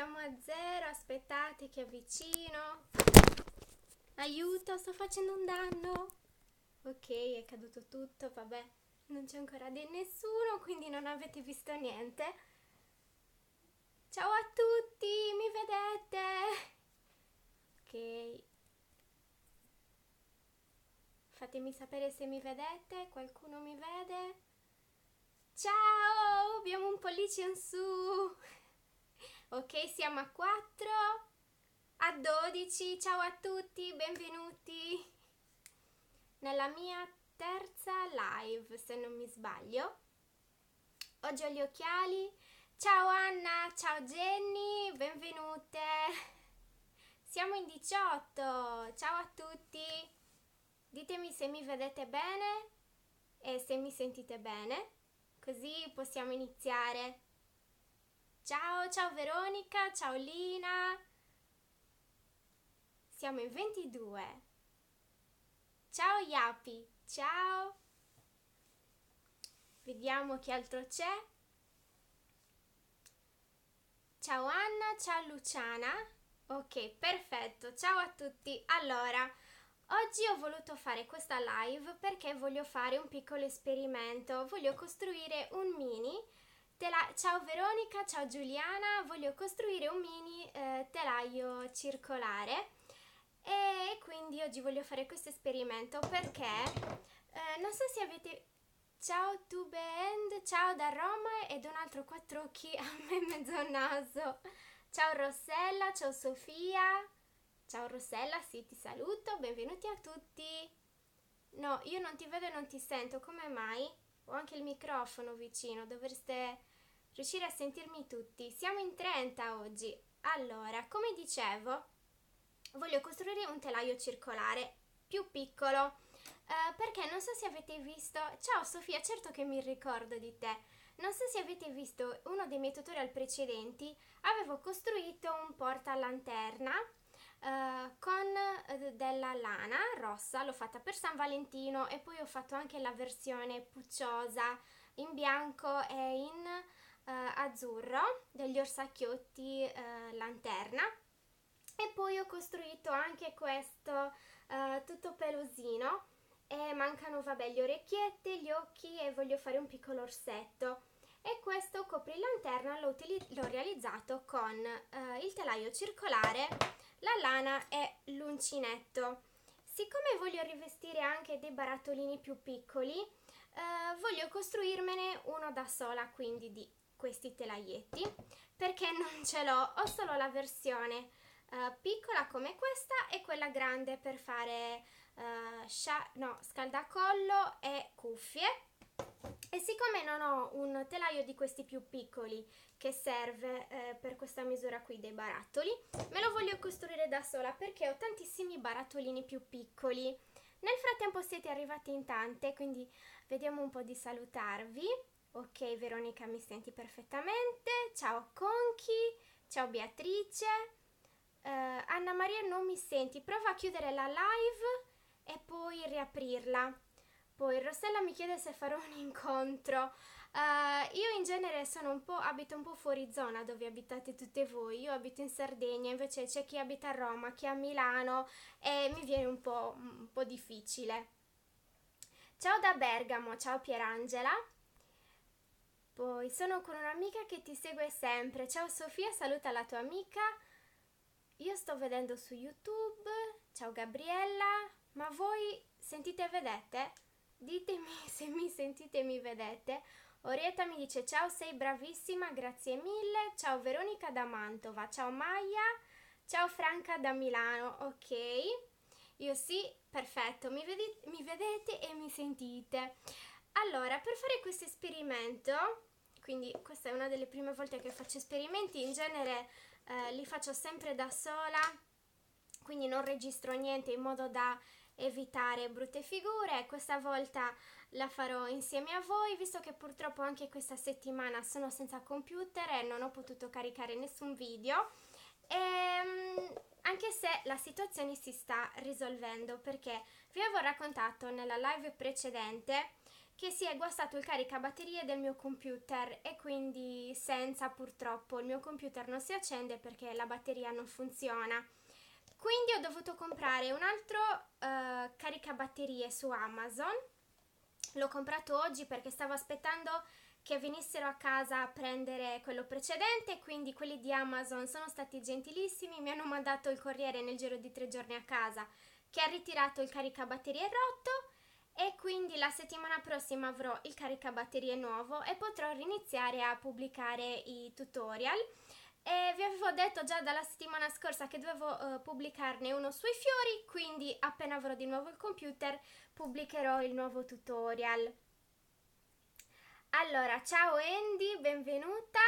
siamo a zero, aspettate che avvicino. Aiuto, sto facendo un danno. Ok, è caduto tutto, vabbè, non c'è ancora di nessuno, quindi non avete visto niente. Ciao a tutti, mi vedete? Ok. Fatemi sapere se mi vedete, qualcuno mi vede? Ciao, abbiamo un pollice in su. Ok, siamo a 4, a 12. Ciao a tutti, benvenuti nella mia terza live, se non mi sbaglio. Oggi ho gli occhiali. Ciao Anna, ciao Jenny, benvenute. Siamo in 18. Ciao a tutti. Ditemi se mi vedete bene e se mi sentite bene, così possiamo iniziare. Ciao, ciao Veronica, ciao Lina. Siamo in 22. Ciao Yapi, ciao. Vediamo che altro c'è. Ciao Anna, ciao Luciana. Ok, perfetto. Ciao a tutti. Allora, oggi ho voluto fare questa live perché voglio fare un piccolo esperimento. Voglio costruire un mini tela- ciao Veronica, ciao Giuliana, voglio costruire un mini eh, telaio circolare e quindi oggi voglio fare questo esperimento perché eh, non so se avete ciao Tube End, ciao da Roma ed un altro quattro occhi a me mezzo naso. Ciao Rossella, ciao Sofia. Ciao Rossella, sì, ti saluto, benvenuti a tutti. No, io non ti vedo e non ti sento, come mai? Ho anche il microfono vicino, dovreste riuscire a sentirmi tutti. Siamo in 30 oggi. Allora, come dicevo, voglio costruire un telaio circolare più piccolo eh, perché non so se avete visto. Ciao Sofia, certo che mi ricordo di te. Non so se avete visto uno dei miei tutorial precedenti, avevo costruito un porta lanterna Uh, con uh, della lana rossa, l'ho fatta per San Valentino e poi ho fatto anche la versione pucciosa in bianco e in azzurro degli orsacchiotti uh, lanterna. E poi ho costruito anche questo uh, tutto pelosino. E mancano vabbè gli orecchietti, gli occhi e voglio fare un piccolo orsetto. E questo coprilanterna l'ho, l'ho realizzato con il telaio circolare, la lana e l'uncinetto. Siccome voglio rivestire anche dei barattolini più piccoli, eh, voglio costruirmene uno da sola, quindi di questi telaietti perché non ce l'ho, ho solo la versione uh, piccola come questa e quella grande per fare uh, scia- no, scaldacollo e cuffie. E siccome non ho un telaio di questi più piccoli che serve eh, per questa misura qui dei barattoli, me lo voglio costruire da sola perché ho tantissimi barattolini più piccoli. Nel frattempo siete arrivati in tante, quindi vediamo un po' di salutarvi. Ok Veronica mi senti perfettamente, ciao Conchi, ciao Beatrice, uh, Anna Maria non mi senti, prova a chiudere la live e poi riaprirla. Poi Rossella mi chiede se farò un incontro. Uh, io in genere sono un po', abito un po' fuori zona dove abitate tutte voi. Io abito in Sardegna, invece c'è chi abita a Roma, chi a Milano e mi viene un po', un po difficile. Ciao da Bergamo, ciao Pierangela. Poi sono con un'amica che ti segue sempre. Ciao Sofia, saluta la tua amica. Io sto vedendo su YouTube. Ciao Gabriella. Ma voi sentite e vedete? Ditemi se mi sentite e mi vedete. Orietta mi dice ciao, sei bravissima, grazie mille. Ciao Veronica da Mantova. Ciao Maia. Ciao Franca da Milano. Ok. Io sì, perfetto. Mi, vedi- mi vedete e mi sentite. Allora, per fare questo esperimento, quindi questa è una delle prime volte che faccio esperimenti, in genere eh, li faccio sempre da sola, quindi non registro niente in modo da evitare brutte figure. Questa volta la farò insieme a voi, visto che purtroppo anche questa settimana sono senza computer e non ho potuto caricare nessun video. E, ehm, anche se la situazione si sta risolvendo perché vi avevo raccontato nella live precedente che si è guastato il caricabatterie del mio computer e quindi senza purtroppo il mio computer non si accende perché la batteria non funziona. Quindi ho dovuto comprare un altro uh, caricabatterie su Amazon. L'ho comprato oggi perché stavo aspettando che venissero a casa a prendere quello precedente, quindi quelli di Amazon sono stati gentilissimi, mi hanno mandato il corriere nel giro di tre giorni a casa che ha ritirato il caricabatterie rotto e quindi la settimana prossima avrò il caricabatterie nuovo e potrò riniziare a pubblicare i tutorial. E vi avevo detto già dalla settimana scorsa che dovevo uh, pubblicarne uno sui fiori, quindi appena avrò di nuovo il computer pubblicherò il nuovo tutorial. Allora, ciao Andy, benvenuta.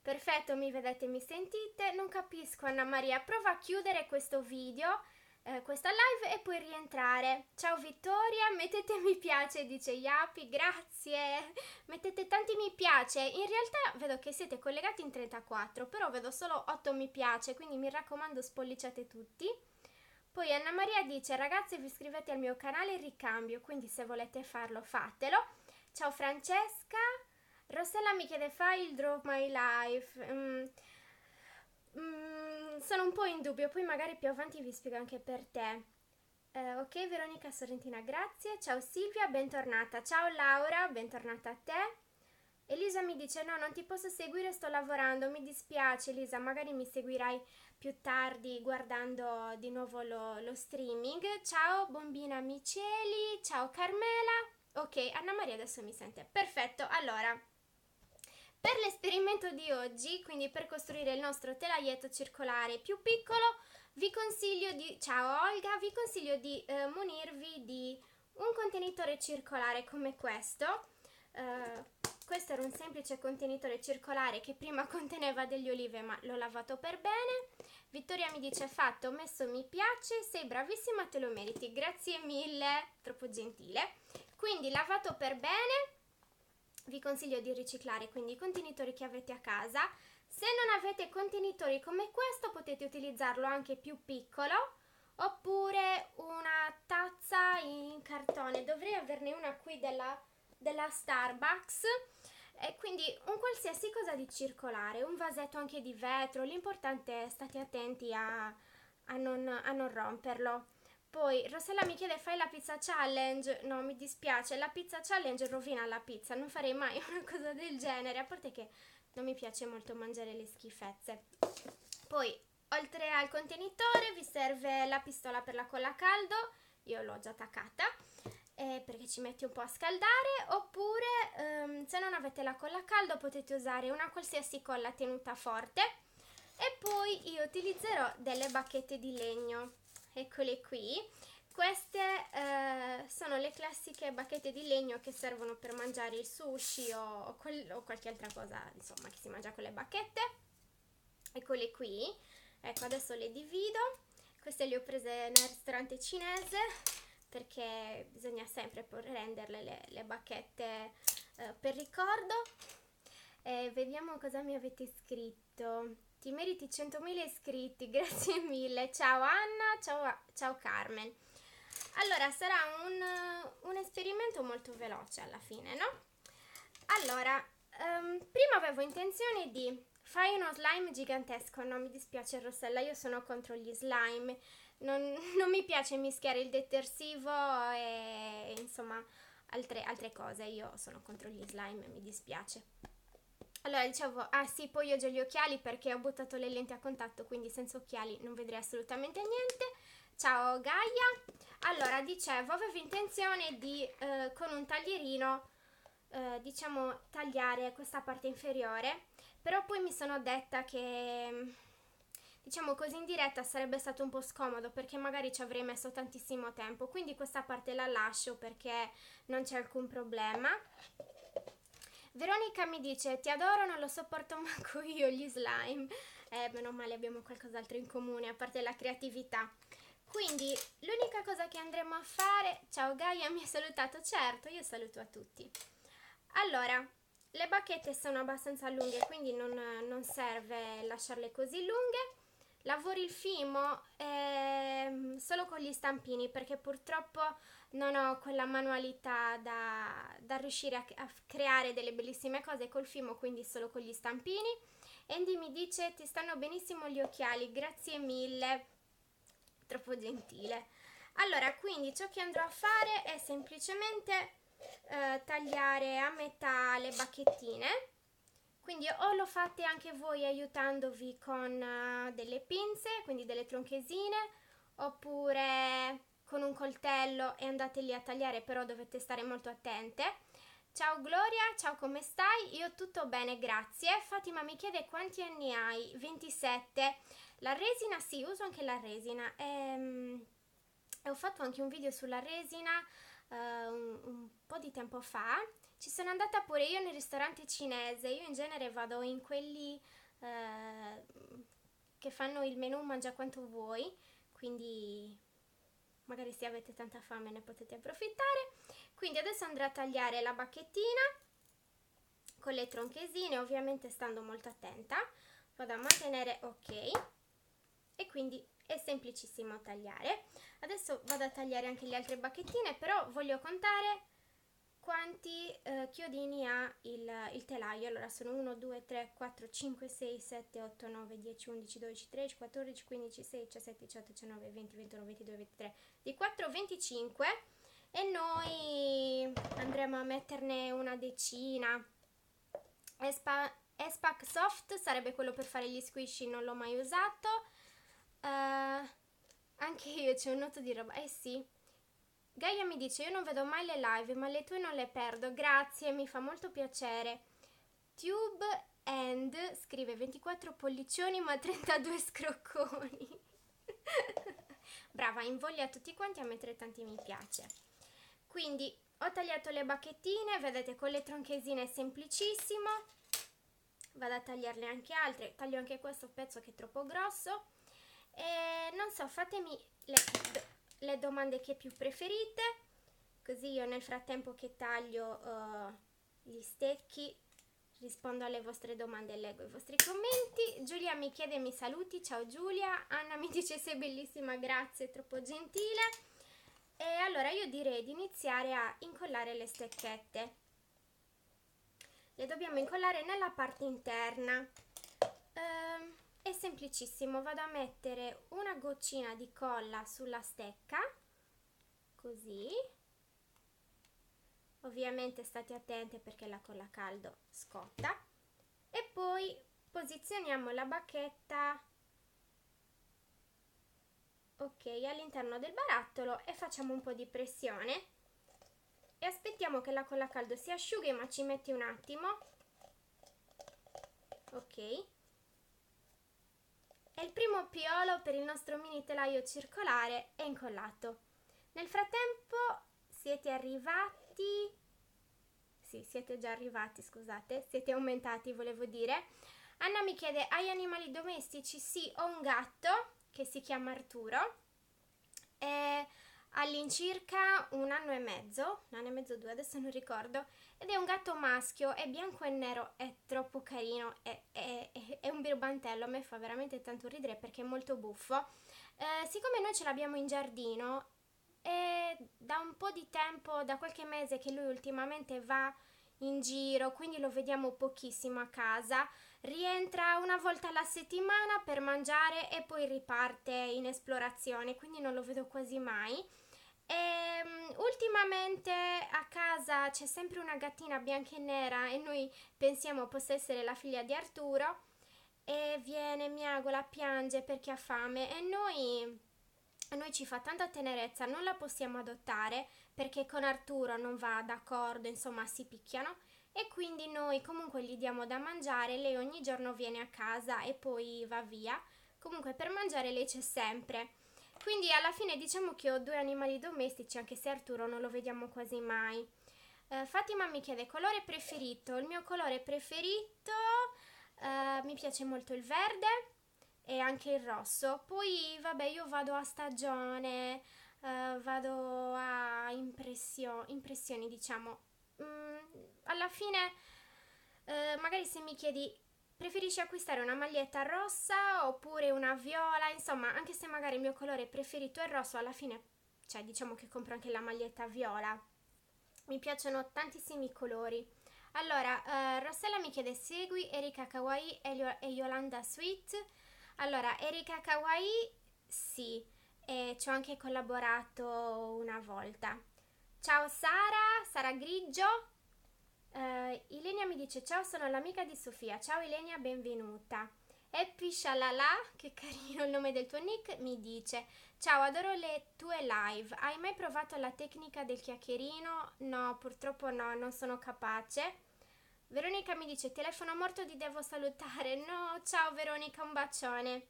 Perfetto, mi vedete mi sentite. Non capisco Anna Maria, prova a chiudere questo video, eh, questa live e poi rientrare. Ciao Vittoria, mettete mi piace, dice Yapi, grazie. Mettete tanti mi piace. In realtà vedo che siete collegati in 34, però vedo solo 8 mi piace, quindi mi raccomando spolliciate tutti. Poi Anna Maria dice ragazzi vi iscrivete al mio canale ricambio, quindi se volete farlo fatelo. Ciao Francesca. Rossella mi chiede fai il Draw My Life. Mm. Mm, sono un po' in dubbio, poi magari più avanti vi spiego anche per te. Eh, ok, Veronica Sorrentina, grazie. Ciao Silvia, bentornata. Ciao Laura, bentornata a te. Elisa mi dice no, non ti posso seguire, sto lavorando, mi dispiace Elisa, magari mi seguirai più tardi guardando di nuovo lo, lo streaming. Ciao Bombina Miceli, ciao Carmela. Ok, Anna Maria adesso mi sente. Perfetto, allora, per l'esperimento di oggi, quindi per costruire il nostro telaietto circolare più piccolo, vi consiglio di, ciao Olga, vi consiglio di eh, munirvi di un contenitore circolare come questo. Uh, questo era un semplice contenitore circolare che prima conteneva degli olive ma l'ho lavato per bene. Vittoria mi dice fatto, ho messo mi piace, sei bravissima, te lo meriti, grazie mille, troppo gentile. Quindi lavato per bene, vi consiglio di riciclare quindi i contenitori che avete a casa. Se non avete contenitori come questo potete utilizzarlo anche più piccolo oppure una tazza in cartone. Dovrei averne una qui della, della Starbucks. E quindi un qualsiasi cosa di circolare, un vasetto anche di vetro, l'importante è state attenti a, a, non, a non romperlo. Poi Rossella mi chiede fai la pizza challenge? No, mi dispiace, la pizza challenge rovina la pizza, non farei mai una cosa del genere, a parte che non mi piace molto mangiare le schifezze. Poi, oltre al contenitore, vi serve la pistola per la colla a caldo, io l'ho già attaccata, eh, perché ci metti un po' a scaldare, oppure ehm, se non avete la colla a caldo potete usare una qualsiasi colla tenuta forte. E poi io utilizzerò delle bacchette di legno eccole qui. Queste eh, sono le classiche bacchette di legno che servono per mangiare il sushi o, o, quel, o qualche altra cosa, insomma, che si mangia con le bacchette. Eccole qui. Ecco, adesso le divido. Queste le ho prese nel ristorante cinese perché bisogna sempre renderle le, le bacchette eh, per ricordo. E vediamo cosa mi avete scritto. Ti meriti 100.000 iscritti, grazie mille. Ciao Anna, ciao, ciao Carmen. Allora, sarà un, un, esperimento molto veloce alla fine, no? Allora, um, prima avevo intenzione di fare uno slime gigantesco. No, mi dispiace Rossella, io sono contro gli slime. Non, non mi piace mischiare il detersivo e insomma altre, altre cose. Io sono contro gli slime, mi dispiace. Allora dicevo, ah sì, poi ho già gli occhiali perché ho buttato le lenti a contatto, quindi senza occhiali non vedrei assolutamente niente. Ciao Gaia. Allora, dicevo, avevo intenzione di, eh, con un taglierino, eh, diciamo, tagliare questa parte inferiore, però poi mi sono detta che, diciamo così in diretta sarebbe stato un po' scomodo perché magari ci avrei messo tantissimo tempo, quindi questa parte la lascio perché non c'è alcun problema. Veronica mi dice ti adoro, non lo sopporto manco io gli slime. Eh, meno male abbiamo qualcos'altro in comune, a parte la creatività. Quindi l'unica cosa che andremo a fare... Ciao Gaia, mi hai salutato? Certo, io saluto a tutti. Allora, le bacchette sono abbastanza lunghe, quindi non, non serve lasciarle così lunghe. Lavori il fimo eh, solo con gli stampini perché purtroppo non ho quella manualità da, da riuscire a, a, creare delle bellissime cose col fimo, quindi solo con gli stampini. Andy mi dice ti stanno benissimo gli occhiali, grazie mille, troppo gentile. Allora, quindi ciò che andrò a fare è semplicemente eh, tagliare a metà le bacchettine. Quindi o lo fate anche voi aiutandovi con uh, delle pinze, quindi delle tronchesine, oppure con un coltello e andate lì a tagliare, però dovete stare molto attente. Ciao Gloria, ciao come stai? Io tutto bene, grazie. Fatima mi chiede quanti anni hai? 27. La resina, sì, uso anche la resina. Ehm, ho fatto anche un video sulla resina uh, un, un po' di tempo fa. Ci sono andata pure io nel ristorante cinese. Io in genere vado in quelli uh, che fanno il menù mangia quanto vuoi, quindi magari se avete tanta fame ne potete approfittare. Quindi adesso andrò a tagliare la bacchettina con le tronchesine, ovviamente stando molto attenta. Vado a mantenere ok e quindi è semplicissimo tagliare. Adesso vado a tagliare anche le altre bacchettine, però voglio contare quanti eh, chiodini ha il, il, telaio. Allora sono 1, 2, 3, 4, 5, 6, 7, 8, 9, 10, 11, 12, 13, 14, 15, 16, 17, 18, 19, 20, 21, 22, 23, di 4, 25 e noi andremo a metterne una decina. Espa, Espac Soft sarebbe quello per fare gli squishy, non l'ho mai usato. Uh, anche io c'è un noto di roba. Eh sì, Gaia mi dice io non vedo mai le live ma le tue non le perdo, grazie, mi fa molto piacere. Tube and scrive 24 pollicioni ma 32 scrocconi. Brava, invoglia tutti quanti a mettere tanti mi piace. Quindi ho tagliato le bacchettine, vedete con le tronchesine è semplicissimo. Vado a tagliarle anche altre, taglio anche questo pezzo che è troppo grosso. E non so, fatemi le le domande che più preferite, così io nel frattempo che taglio uh, gli stecchi rispondo alle vostre domande e leggo i vostri commenti. Giulia mi chiede mi saluti, ciao Giulia. Anna mi dice sei bellissima, grazie, troppo gentile. E allora io direi di iniziare a incollare le stecchette. Le dobbiamo incollare nella parte interna. Uh, è semplicissimo, vado a mettere una goccina di colla sulla stecca, così. Ovviamente state attente perché la colla a caldo scotta. E poi posizioniamo la bacchetta ok all'interno del barattolo e facciamo un po' di pressione e aspettiamo che la colla a caldo si asciughi ma ci metti un attimo ok e il primo piolo per il nostro mini telaio circolare è incollato. Nel frattempo siete arrivati, sì siete già arrivati scusate, siete aumentati volevo dire. Anna mi chiede, hai animali domestici? Sì, ho un gatto che si chiama Arturo. E all'incirca un anno e mezzo, un anno e mezzo, due, adesso non ricordo, ed è un gatto maschio, è bianco e nero, è troppo carino, è, è, è, un birbantello, a me fa veramente tanto ridere perché è molto buffo. Eh, siccome noi ce l'abbiamo in giardino, è da un po' di tempo, da qualche mese che lui ultimamente va in giro, quindi lo vediamo pochissimo a casa. Rientra una volta alla settimana per mangiare e poi riparte in esplorazione, quindi non lo vedo quasi mai. E, um, ultimamente a casa c'è sempre una gattina bianca e nera e noi pensiamo possa essere la figlia di Arturo e viene, miagola, piange perché ha fame e noi, noi ci fa tanta tenerezza, non la possiamo adottare perché con Arturo non va d'accordo, insomma si picchiano e quindi noi comunque gli diamo da mangiare, lei ogni giorno viene a casa e poi va via, comunque per mangiare lei c'è sempre. Quindi alla fine diciamo che ho due animali domestici, anche se Arturo non lo vediamo quasi mai. Uh, Fatima mi chiede colore preferito. Il mio colore preferito uh, mi piace molto il verde e anche il rosso. Poi vabbè io vado a stagione, uh, vado a impressio- impressioni diciamo. Mm, alla fine magari se mi chiedi Preferisci acquistare una maglietta rossa oppure una viola? Insomma, anche se magari il mio colore preferito è rosso, alla fine cioè diciamo che compro anche la maglietta viola. Mi piacciono tantissimi colori. Allora, uh, Rossella mi chiede segui Erika Kawaii e, e Yolanda Sweet. Allora, Erika Kawaii sì, e ci ho anche collaborato una volta. Ciao Sara, Sara Grigio. Uh, Ilenia mi dice ciao, sono l'amica di Sofia. Ciao Ilenia, benvenuta. Happy Shalala, che carino il nome del tuo nick, mi dice Ciao, adoro le tue live. Hai mai provato la tecnica del chiacchierino? No, purtroppo no, non sono capace. Veronica mi dice telefono morto ti devo salutare. No, ciao Veronica, un bacione.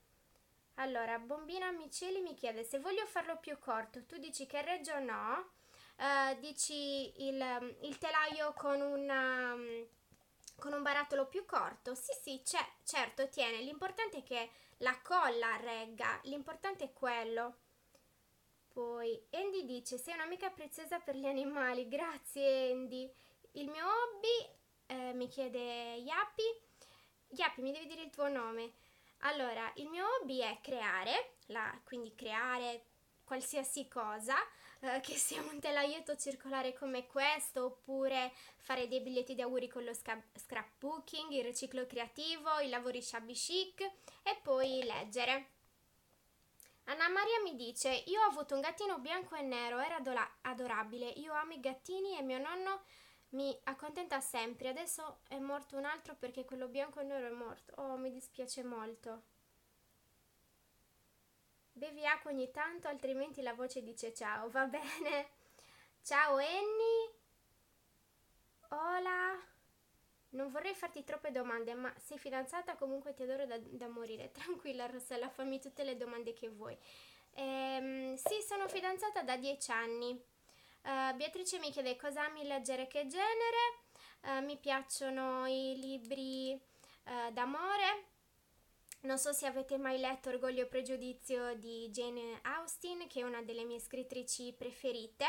Allora, Bombina Miceli mi chiede se voglio farlo più corto. Tu dici che reggio no? Uh, dici il, il, telaio con, una, con un barattolo più corto? Sì, sì, certo, tiene. L'importante è che la colla regga, l'importante è quello. Poi Andy dice: Sei un'amica preziosa per gli animali. Grazie, Andy. Il mio hobby eh, mi chiede Yappi. Yappi, mi devi dire il tuo nome. Allora, il mio hobby è creare, la, quindi creare qualsiasi cosa, eh, che sia un telaietto circolare come questo, oppure fare dei biglietti di auguri con lo scrapbooking, il riciclo creativo, i lavori shabby chic e poi leggere. Anna Maria mi dice: Io ho avuto un gattino bianco e nero, era adorabile. Io amo i gattini e mio nonno mi accontenta sempre. Adesso è morto un altro perché quello bianco e nero è morto. Oh, mi dispiace molto. Bevi acqua ogni tanto, altrimenti la voce dice ciao, va bene? Ciao Annie. Hola. Non vorrei farti troppe domande, ma sei fidanzata, comunque ti adoro da, da morire. Tranquilla Rossella, fammi tutte le domande che vuoi. Ehm, sì, sono fidanzata da dieci anni. Uh, Beatrice mi chiede cosa ami leggere, che genere. Uh, mi piacciono i libri uh, d'amore, non so se avete mai letto Orgoglio e Pregiudizio di Jane Austen, che è una delle mie scrittrici preferite.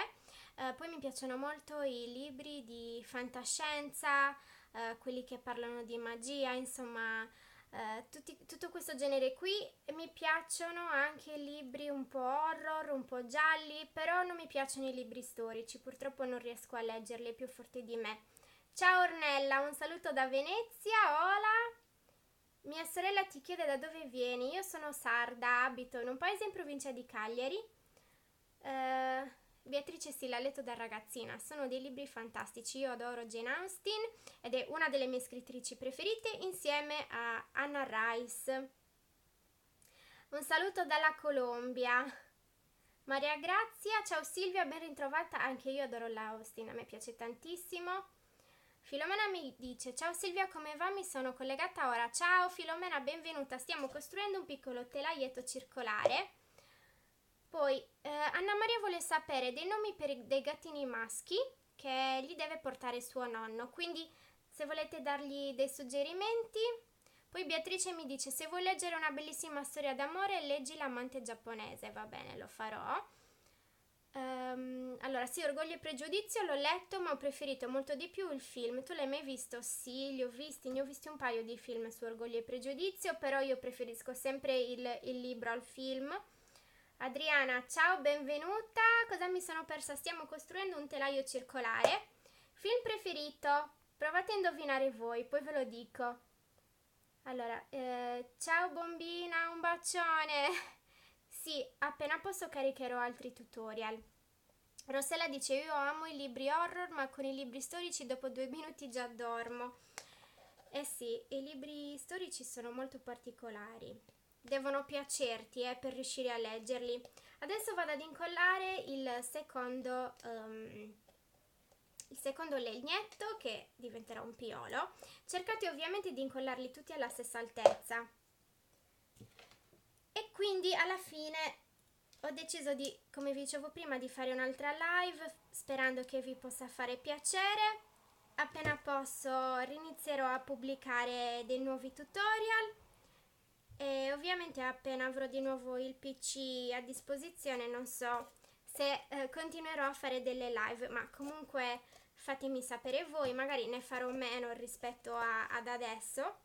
Uh, poi mi piacciono molto i libri di fantascienza, uh, quelli che parlano di magia, insomma, uh, tutti, tutto questo genere qui. Mi piacciono anche libri un po' horror, un po' gialli, però non mi piacciono i libri storici, purtroppo non riesco a leggerli, più forte di me. Ciao Ornella, un saluto da Venezia, hola! Mia sorella ti chiede da dove vieni. Io sono sarda, abito in un paese in provincia di Cagliari. Uh, Beatrice sì, l'ha letto da ragazzina. Sono dei libri fantastici. Io adoro Jane Austen ed è una delle mie scrittrici preferite insieme a Anna Rice. Un saluto dalla Colombia. Maria Grazia, ciao Silvia, ben ritrovata. Anche io adoro la Austin, a me piace tantissimo. Filomena mi dice ciao Silvia come va? Mi sono collegata ora. Ciao Filomena, benvenuta. Stiamo costruendo un piccolo telaietto circolare. Poi eh, Anna Maria vuole sapere dei nomi per i, dei gattini maschi che gli deve portare suo nonno. Quindi se volete dargli dei suggerimenti. Poi Beatrice mi dice se vuoi leggere una bellissima storia d'amore leggi l'amante giapponese. Va bene, lo farò. Um, allora, sì, Orgoglio e Pregiudizio l'ho letto, ma ho preferito molto di più il film. Tu l'hai mai visto? Sì, li ho visti, ne ho visti un paio di film su Orgoglio e Pregiudizio, però io preferisco sempre il, il libro al film. Adriana, ciao, benvenuta. Cosa mi sono persa? Stiamo costruendo un telaio circolare. Film preferito? Provate a indovinare voi, poi ve lo dico. Allora, eh, ciao bombina, un bacione. Sì, appena posso caricherò altri tutorial. Rossella dice io amo i libri horror ma con i libri storici dopo due minuti già dormo. Eh sì, i libri storici sono molto particolari. Devono piacerti eh, per riuscire a leggerli. Adesso vado ad incollare il secondo, um, il secondo legnetto che diventerà un piolo. Cercate ovviamente di incollarli tutti alla stessa altezza quindi alla fine ho deciso di, come vi dicevo prima, di fare un'altra live sperando che vi possa fare piacere. Appena posso rinizierò a pubblicare dei nuovi tutorial e ovviamente appena avrò di nuovo il PC a disposizione non so se eh, continuerò a fare delle live, ma comunque fatemi sapere voi, magari ne farò meno rispetto a, ad adesso.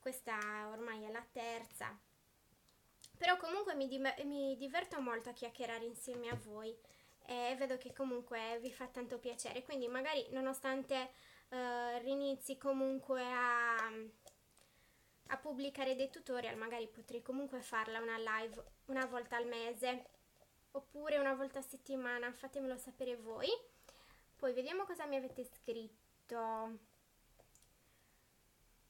Questa ormai è la terza però comunque mi, mi diverto molto a chiacchierare insieme a voi. e vedo che comunque vi fa tanto piacere, quindi magari nonostante uh, rinizi comunque a, a pubblicare dei tutorial, magari potrei comunque farla una live una volta al mese oppure una volta a settimana, fatemelo sapere voi. Poi vediamo cosa mi avete scritto.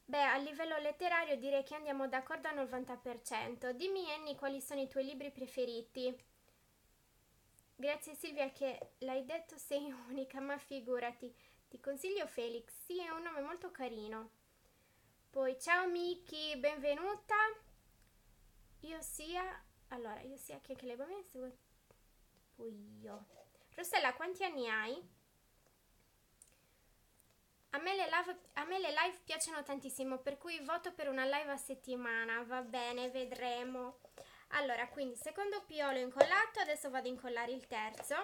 Beh, a livello letterario direi che andiamo d'accordo al 90%. Dimmi Annie quali sono i tuoi libri preferiti. Grazie Silvia che l'hai detto, sei unica, ma figurati. Ti consiglio Felix, sì, è un nome molto carino. Poi ciao Miki, benvenuta. Io sia... Allora, io sia chi è che le bambine. Poi io. Rossella, quanti anni hai? A me, live, a me, le live, piacciono tantissimo, per cui voto per una live a settimana, va bene, vedremo. Allora, quindi secondo piolo incollato, adesso vado a incollare il terzo.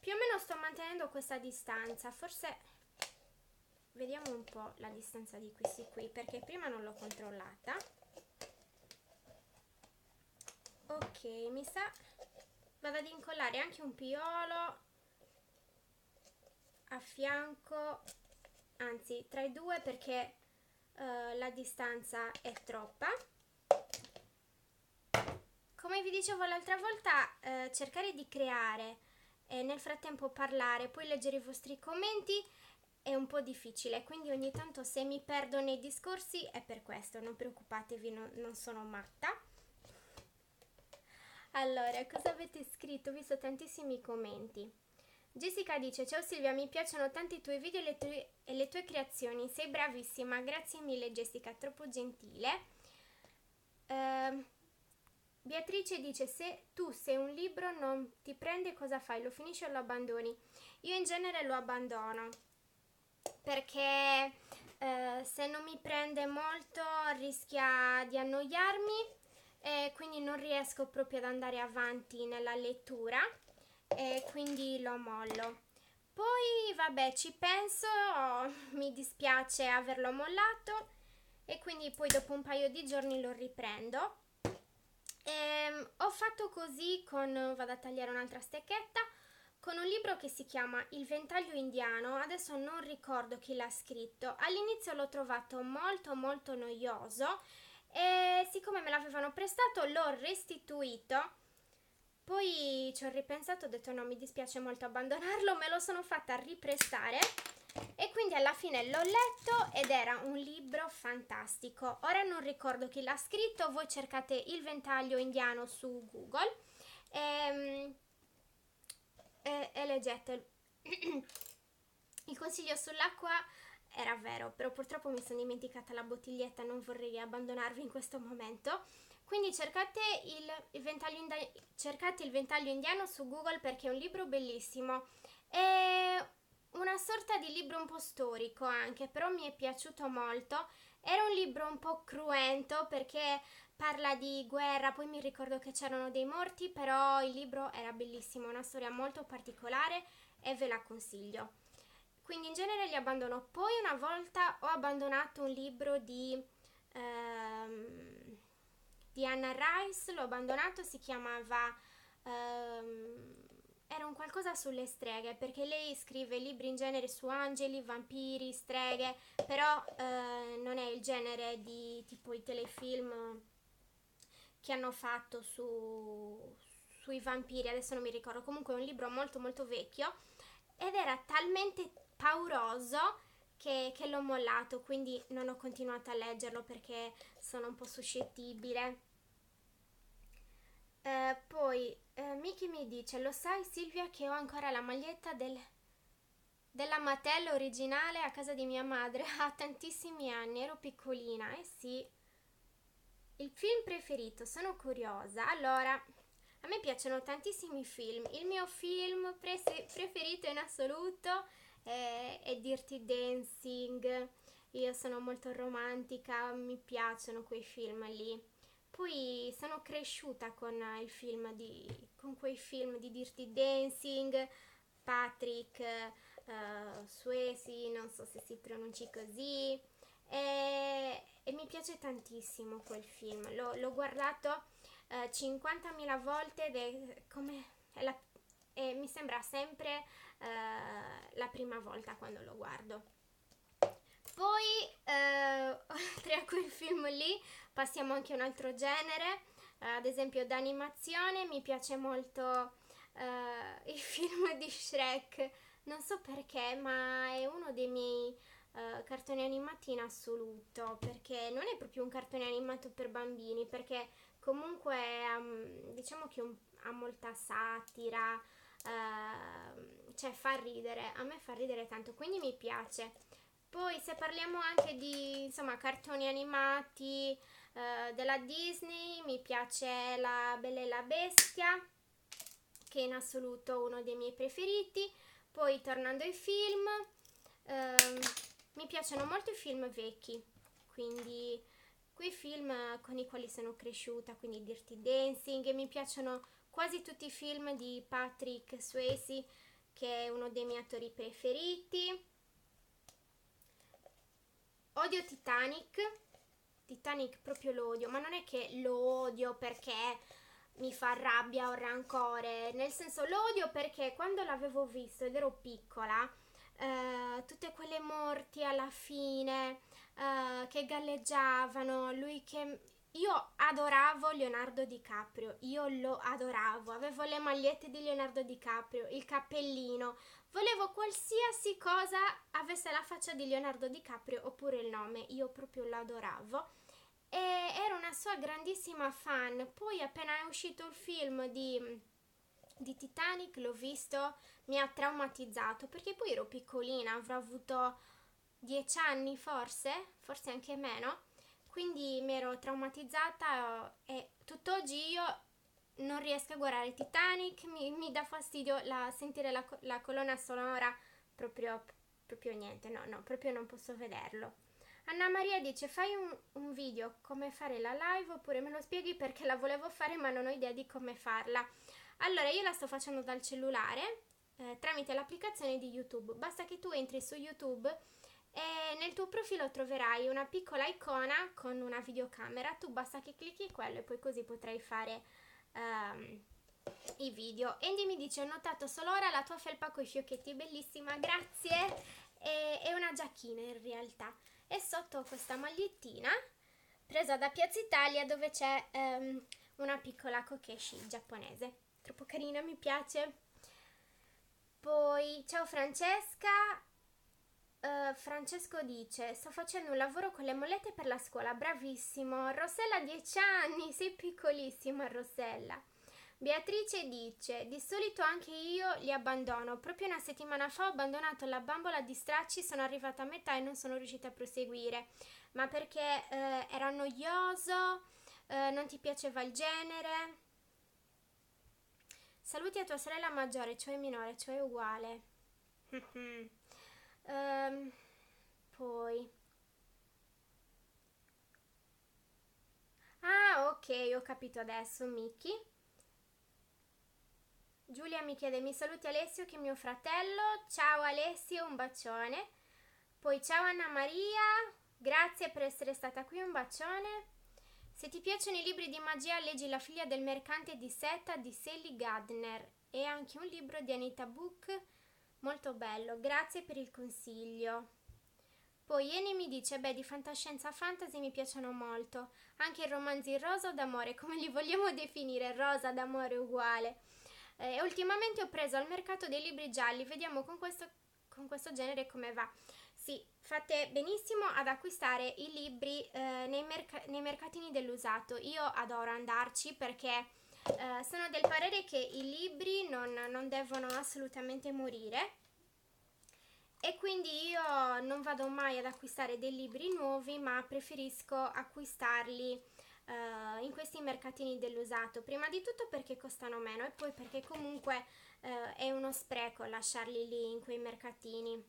Più o meno sto mantenendo questa distanza, forse vediamo un po' la distanza di questi qui, perché prima non l'ho controllata. Ok, mi sa, vado ad incollare anche un piolo a fianco, anzi tra i due perché uh, la distanza è troppa come vi dicevo l'altra volta, eh, cercare di creare e nel frattempo parlare, poi leggere i vostri commenti è un po' difficile, quindi ogni tanto se mi perdo nei discorsi è per questo, non preoccupatevi, no, non sono matta. Allora, cosa avete scritto? Ho visto tantissimi commenti. Jessica dice, ciao Silvia, mi piacciono tanto i tuoi video e le tue, e le tue creazioni, sei bravissima, grazie mille Jessica, troppo gentile. Uh, Beatrice dice se tu se un libro non ti prende cosa fai? Lo finisci o lo abbandoni? Io in genere lo abbandono perché eh, se non mi prende molto rischia di annoiarmi e quindi non riesco proprio ad andare avanti nella lettura e quindi lo mollo. Poi vabbè ci penso, mi dispiace averlo mollato e quindi poi dopo un paio di giorni lo riprendo. Ehm, ho fatto così con, vado a tagliare un'altra stecchetta, con un libro che si chiama Il ventaglio indiano, adesso non ricordo chi l'ha scritto, all'inizio l'ho trovato molto molto noioso e siccome me l'avevano prestato l'ho restituito, poi ci ho ripensato, ho detto no mi dispiace molto abbandonarlo, me lo sono fatta riprestare e quindi alla fine l'ho letto ed era un libro fantastico. Ora non ricordo chi l'ha scritto, voi cercate il ventaglio indiano su Google e, ehm, e, e leggete. il consiglio sull'acqua era vero, però purtroppo mi sono dimenticata la bottiglietta, non vorrei abbandonarvi in questo momento. Quindi cercate il, il, ventaglio, cercate il ventaglio indiano su Google perché è un libro bellissimo. E una sorta di libro un po' storico anche, però mi è piaciuto molto. Era un libro un po' cruento perché parla di guerra, poi mi ricordo che c'erano dei morti, però il libro era bellissimo, una storia molto particolare e ve la consiglio. Quindi in genere li abbandono. Poi una volta ho abbandonato un libro di, ehm, di Anna Rice, l'ho abbandonato, si chiamava... Ehm, era un qualcosa sulle streghe, perché lei scrive libri in genere su angeli, vampiri, streghe, però eh, non è il genere di tipo i telefilm che hanno fatto su, sui vampiri, adesso non mi ricordo, comunque è un libro molto molto vecchio ed era talmente pauroso che, che l'ho mollato, quindi non ho continuato a leggerlo perché sono un po' suscettibile. Eh, poi eh, Miki mi dice, lo sai Silvia che ho ancora la maglietta del, della Mattel originale a casa di mia madre? Ha tantissimi anni, ero piccolina, eh sì. Il film preferito, sono curiosa. Allora, a me piacciono tantissimi film. Il mio film pre- preferito in assoluto è, è Dirty Dancing. Io sono molto romantica, mi piacciono quei film lì. Poi sono cresciuta con, il film di, con quei film di Dirty Dancing, Patrick uh, Swayze, non so se si pronunci così, e, e mi piace tantissimo quel film. L'ho, l'ho guardato uh, 50.000 volte ed è come è la, e mi sembra sempre eh, la prima volta quando lo guardo. Poi, eh, oltre a quel film lì, passiamo anche a un altro genere, eh, ad esempio d'animazione, mi piace molto eh, il film di Shrek, non so perché, ma è uno dei miei uh, cartoni animati in assoluto, perché non è proprio un cartone animato per bambini, perché comunque um, diciamo che un, ha molta satira, uh, cioè fa ridere, a me fa ridere tanto, quindi mi piace. Poi se parliamo anche di insomma cartoni animati uh, della Disney, mi piace La Bella e la Bestia, che è in assoluto uno dei miei preferiti. Poi tornando ai film, ehm, mi piacciono molto i film vecchi, quindi quei film con i quali sono cresciuta, quindi Dirty Dancing, e mi piacciono quasi tutti i film di Patrick Swayze, che è uno dei miei attori preferiti. Odio Titanic, Titanic proprio lo odio, ma non è che lo odio perché mi fa rabbia o rancore, nel senso lo odio perché quando l'avevo visto ed ero piccola, eh, tutte quelle morti alla fine eh, che galleggiavano, lui che... Io adoravo Leonardo DiCaprio, io lo adoravo, avevo le magliette di Leonardo DiCaprio, il cappellino, volevo qualsiasi cosa avesse la faccia di Leonardo DiCaprio oppure il nome, io proprio lo adoravo e ero una sua grandissima fan. Poi appena è uscito il film di, di Titanic l'ho visto, mi ha traumatizzato perché poi ero piccolina, avrò avuto dieci anni forse, forse anche meno, quindi mi ero traumatizzata e tutt'oggi io non riesco a guardare Titanic, mi, mi dà fastidio la, sentire la, la colonna sonora, proprio, proprio niente, no, no, proprio non posso vederlo. Anna Maria dice fai un, un, video come fare la live oppure me lo spieghi perché la volevo fare ma non ho idea di come farla. Allora io la sto facendo dal cellulare eh, tramite l'applicazione di YouTube. Basta che tu entri su YouTube e nel tuo profilo troverai una piccola icona con una videocamera. Tu basta che clicchi quello e poi così potrai fare um, i video. Andy mi dice ho notato solo ora la tua felpa con i fiocchetti, bellissima, grazie. E, è una giacchina in realtà e sotto questa magliettina presa da Piazza Italia dove c'è um, una piccola kokeshi giapponese. Troppo carina, mi piace. Poi, ciao Francesca. Uh, Francesco dice: Sto facendo un lavoro con le mollette per la scuola, bravissimo. Rossella, 10 anni, sei piccolissima, Rossella. Beatrice dice: Di solito anche io li abbandono. Proprio una settimana fa ho abbandonato la bambola di stracci, sono arrivata a metà e non sono riuscita a proseguire. Ma perché eh, era noioso? Eh, non ti piaceva il genere? Saluti a tua sorella maggiore, cioè minore, cioè uguale. um, poi. Ah, ok, ho capito adesso, Miki. Giulia mi chiede mi saluti Alessio che è mio fratello. Ciao Alessio, un bacione. Poi ciao Anna Maria, grazie per essere stata qui, un bacione. Se ti piacciono i libri di magia, leggi La figlia del mercante di Seta di Sally Gardner e anche un libro di Anita Book molto bello. Grazie per il consiglio. Poi Eni mi dice, beh, di fantascienza fantasy mi piacciono molto. Anche i romanzi rosa o d'amore, come li vogliamo definire? Rosa d'amore uguale. Eh, ultimamente ho preso al mercato dei libri gialli, vediamo con questo, con questo genere come va. Sì, fate benissimo ad acquistare i libri eh, nei, merc- nei, mercatini dell'usato. Io adoro andarci perché eh, sono del parere che i libri non, non devono assolutamente morire e quindi io non vado mai ad acquistare dei libri nuovi, ma preferisco acquistarli uh, in questi mercatini dell'usato. Prima di tutto perché costano meno e poi perché comunque uh, è uno spreco lasciarli lì in quei mercatini,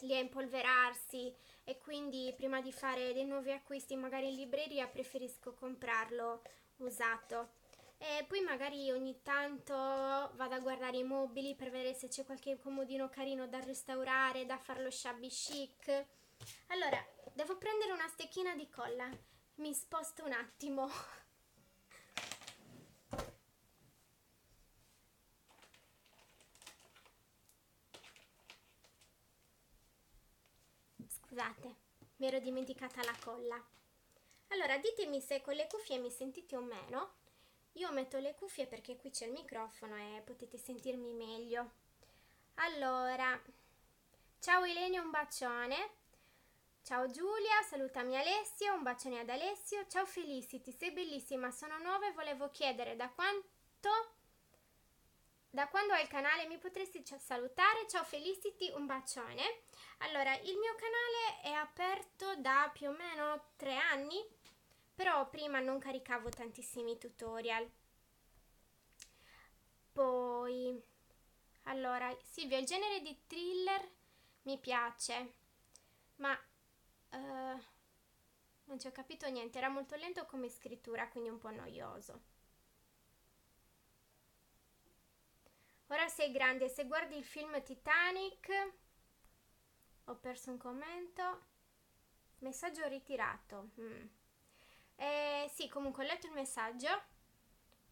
lì a impolverarsi e quindi prima di fare dei nuovi acquisti magari in libreria preferisco comprarlo usato. E poi magari ogni tanto vado a guardare i mobili per vedere se c'è qualche comodino carino da restaurare, da farlo shabby chic. Allora, devo prendere una stecchina di colla. Mi sposto un attimo. Scusate, mi ero dimenticata la colla. Allora, ditemi se con le cuffie mi sentite o meno. Io metto le cuffie perché qui c'è il microfono e potete sentirmi meglio. Allora, ciao Ilenia, un bacione. Ciao Giulia, salutami Alessio, un bacione ad Alessio. Ciao Felicity, sei bellissima, sono nuova e volevo chiedere da quanto da quando hai il canale mi potresti salutare? Ciao Felicity, un bacione. Allora, il mio canale è aperto da più o meno tre anni, però prima non caricavo tantissimi tutorial. Poi, allora, Silvia, il genere di thriller mi piace, ma uh, non ci ho capito niente, era molto lento come scrittura, quindi un po' noioso. Ora sei grande, se guardi il film Titanic... Ho perso un commento. Messaggio ritirato. Mm. Eh, sì, comunque ho letto il messaggio.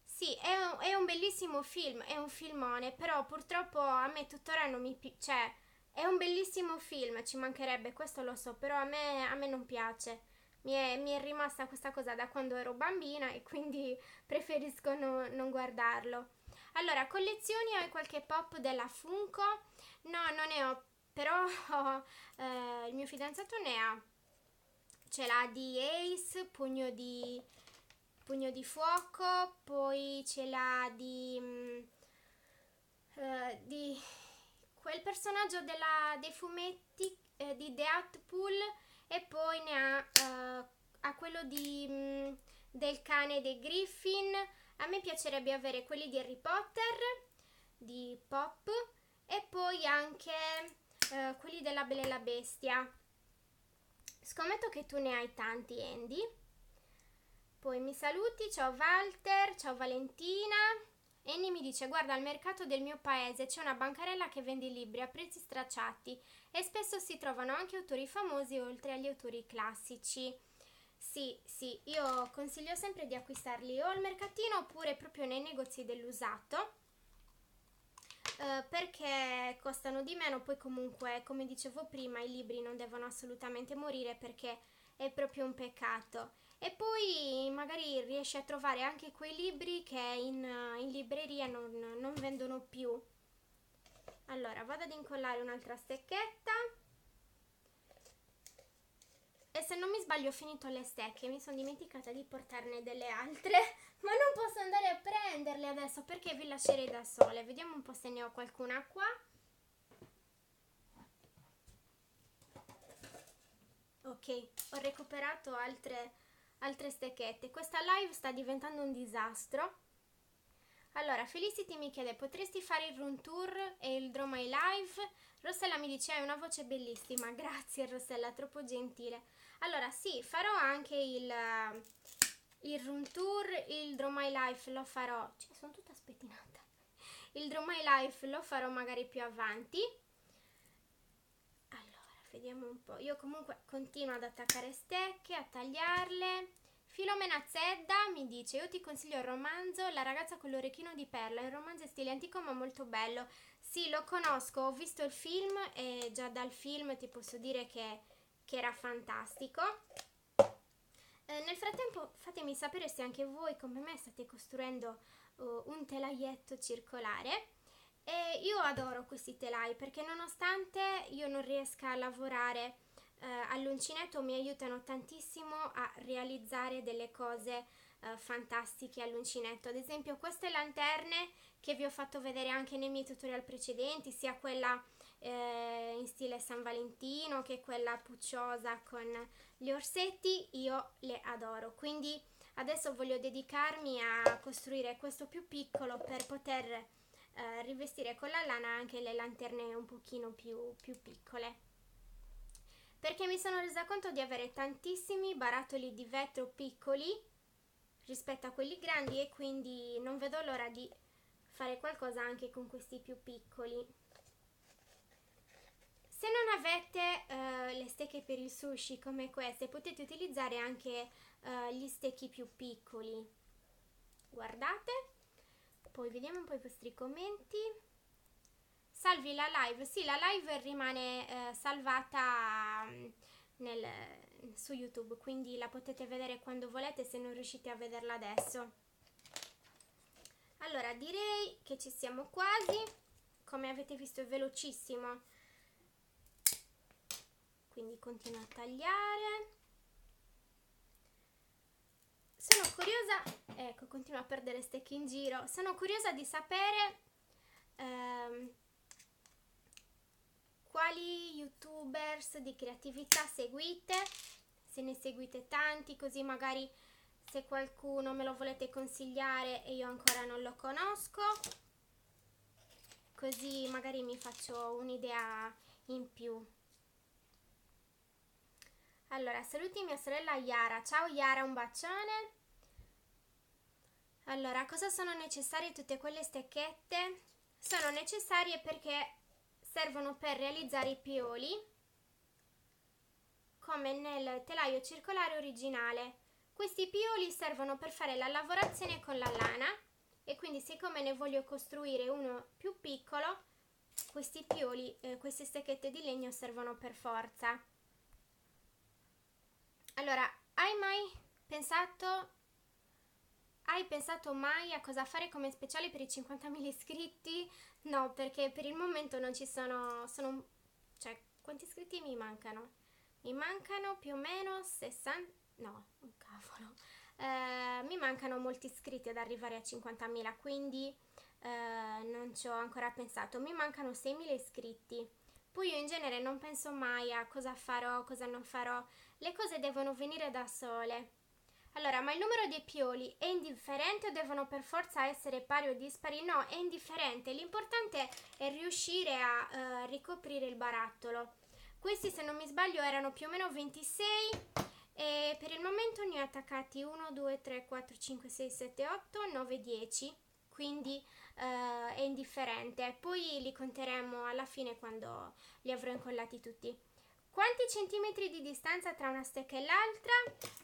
Sì, è un, è un, bellissimo film, è un filmone, però purtroppo a me tuttora non mi piace. Cioè, è un bellissimo film, ci mancherebbe, questo lo so, però a me, a me non piace. Mi è, mi è, rimasta questa cosa da quando ero bambina e quindi preferisco no, non guardarlo. Allora, collezioni hai qualche pop della Funko? No, non ne ho, però eh, il mio fidanzato ne ha. Ce l'ha di Ace, pugno di, pugno di fuoco, poi ce l'ha di, um, uh, di quel personaggio della, dei fumetti eh, di The Pool e poi ne ha, uh, ha quello di, um, del cane dei Griffin a me piacerebbe avere quelli di Harry Potter, di Pop e poi anche eh, quelli della Bella e la Bestia. Scommetto che tu ne hai tanti, Andy. Poi mi saluti, ciao Walter, ciao Valentina. Andy mi dice, guarda, al mercato del mio paese c'è una bancarella che vende libri a prezzi stracciati e spesso si trovano anche autori famosi oltre agli autori classici. Sì, sì, io consiglio sempre di acquistarli o al mercatino oppure proprio nei negozi dell'usato eh, perché costano di meno, poi comunque come dicevo prima i libri non devono assolutamente morire perché è proprio un peccato e poi magari riesci a trovare anche quei libri che in, in libreria non, non vendono più. Allora vado ad incollare un'altra stecchetta e se non mi sbaglio ho finito le stecche, mi sono dimenticata di portarne delle altre, ma non posso andare a prenderle adesso perché vi lascerei da sole. Vediamo un po' se ne ho qualcuna qua. Ok, ho recuperato altre, altre stecchette. Questa live sta diventando un disastro. Allora, Felicity mi chiede, potresti fare il room tour e il Draw My Live? Rossella mi dice, hai una voce bellissima. Grazie Rossella, troppo gentile. Allora sì, farò anche il, eh, il room tour, il Draw My Life lo farò, cioè sono tutta spettinata, il Draw My Life lo farò magari più avanti. Allora, vediamo un po', io comunque continuo ad attaccare stecche, a tagliarle. Filomena Zedda mi dice, io ti consiglio il romanzo La ragazza con l'orecchino di perla, il romanzo è stile antico ma molto bello. Sì, lo conosco, ho visto il film e già dal film ti posso dire che che era fantastico. Eh, nel frattempo fatemi sapere se anche voi come me state costruendo uh, un telaietto circolare. E io adoro questi telai perché nonostante io non riesca a lavorare eh, all'uncinetto mi aiutano tantissimo a realizzare delle cose eh, fantastiche all'uncinetto. Ad esempio queste lanterne che vi ho fatto vedere anche nei miei tutorial precedenti, sia quella eh, in stile San Valentino che quella pucciosa con gli orsetti, io le adoro. Quindi adesso voglio dedicarmi a costruire questo più piccolo per poter eh, rivestire con la lana anche le lanterne un pochino più, più piccole perché mi sono resa conto di avere tantissimi barattoli di vetro piccoli rispetto a quelli grandi e quindi non vedo l'ora di fare qualcosa anche con questi più piccoli. Se non avete uh, le stecche per il sushi come queste, potete utilizzare anche uh, gli stecchi più piccoli. Guardate. Poi vediamo un po' i vostri commenti. Salvi la live. Sì, la live rimane uh, salvata nel, su YouTube, quindi la potete vedere quando volete se non riuscite a vederla adesso. Allora, direi che ci siamo quasi, come avete visto è velocissimo, quindi continuo a tagliare. Sono curiosa, ecco, continuo a perdere stecche in giro, sono curiosa di sapere ehm, quali youtubers di creatività seguite, se ne seguite tanti, così magari se qualcuno me lo volete consigliare e io ancora non lo conosco, così magari mi faccio un'idea in più. Allora, saluti mia sorella Yara. Ciao Yara, un bacione. Allora, cosa sono necessarie tutte quelle stecchette? Sono necessarie perché servono per realizzare i pioli come nel telaio circolare originale. Questi pioli servono per fare la lavorazione con la lana e quindi siccome ne voglio costruire uno più piccolo, questi pioli, eh, queste stecchette di legno servono per forza. Allora, hai mai pensato hai pensato mai a cosa fare come speciale per i 50.000 iscritti? No, perché per il momento non ci sono, sono... Cioè, quanti iscritti mi mancano? Mi mancano più o meno 60... No, un cavolo. Eh, mi mancano molti iscritti ad arrivare a 50.000, quindi eh, non ci ho ancora pensato. Mi mancano 6.000 iscritti. Poi io in genere non penso mai a cosa farò, cosa non farò. Le cose devono venire da sole. Allora, ma il numero dei pioli è indifferente o devono per forza essere pari o dispari? No, è indifferente. L'importante è riuscire a uh, ricoprire il barattolo. Questi, se non mi sbaglio, erano più o meno 26 e per il momento ne ho attaccati 1, 2, 3, 4, 5, 6, 7, 8, 9, 10. Quindi uh, è indifferente. Poi li conteremo alla fine quando li avrò incollati tutti. Quanti centimetri di distanza tra una stecca e l'altra?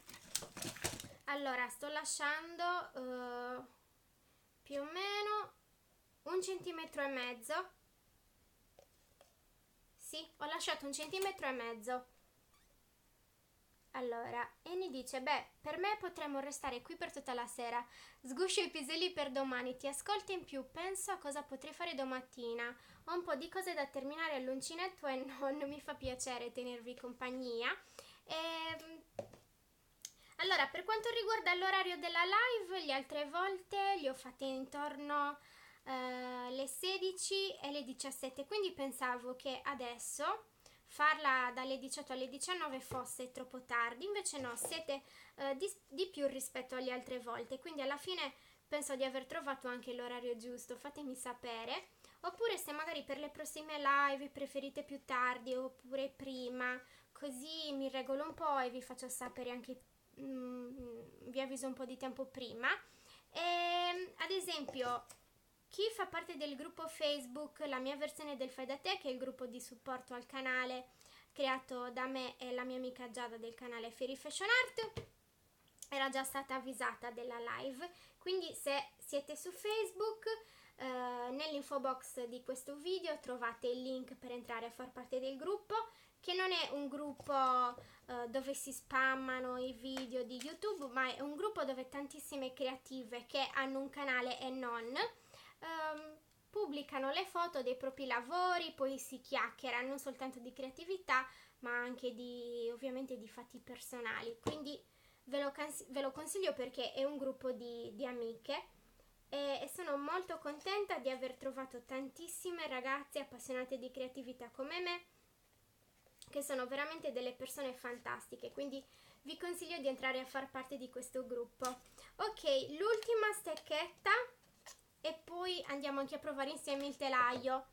allora sto lasciando uh, più o meno un centimetro e mezzo sì ho lasciato un centimetro e mezzo allora Eni dice beh per me potremmo restare qui per tutta la sera. Sguscio i piselli per domani. Ti ascolto in più. Penso a cosa potrei fare domattina. Ho un po' di cose da terminare all'uncinetto e non mi fa piacere tenervi compagnia. E ehm, allora, per quanto riguarda l'orario della live, le altre volte li ho fatti intorno alle eh, 16 e le 17, quindi pensavo che adesso farla dalle 18 alle 19 fosse troppo tardi, invece no, siete eh, di, di più rispetto alle altre volte, quindi alla fine penso di aver trovato anche l'orario giusto, fatemi sapere. Oppure se magari per le prossime live preferite più tardi oppure prima, così mi regolo un po' e vi faccio sapere anche mh, mm, vi avviso un po' di tempo prima. E, ehm, ad esempio, chi fa parte del gruppo Facebook La mia versione del Fai da te, che è il gruppo di supporto al canale creato da me e la mia amica Giada del canale Fairy Fashion Art, era già stata avvisata della live. Quindi se siete su Facebook, eh, nell'info box di questo video trovate il link per entrare a far parte del gruppo che non è un gruppo uh, dove si spammano i video di YouTube, ma è un gruppo dove tantissime creative che hanno un canale e non um, pubblicano le foto dei propri lavori, poi si chiacchiera non soltanto di creatività, ma anche di ovviamente di fatti personali. Quindi ve lo, ve lo consiglio perché è un gruppo di, di amiche e, e sono molto contenta di aver trovato tantissime ragazze appassionate di creatività come me che sono veramente delle persone fantastiche, quindi vi consiglio di entrare a far parte di questo gruppo. Ok, l'ultima stecchetta e poi andiamo anche a provare insieme il telaio.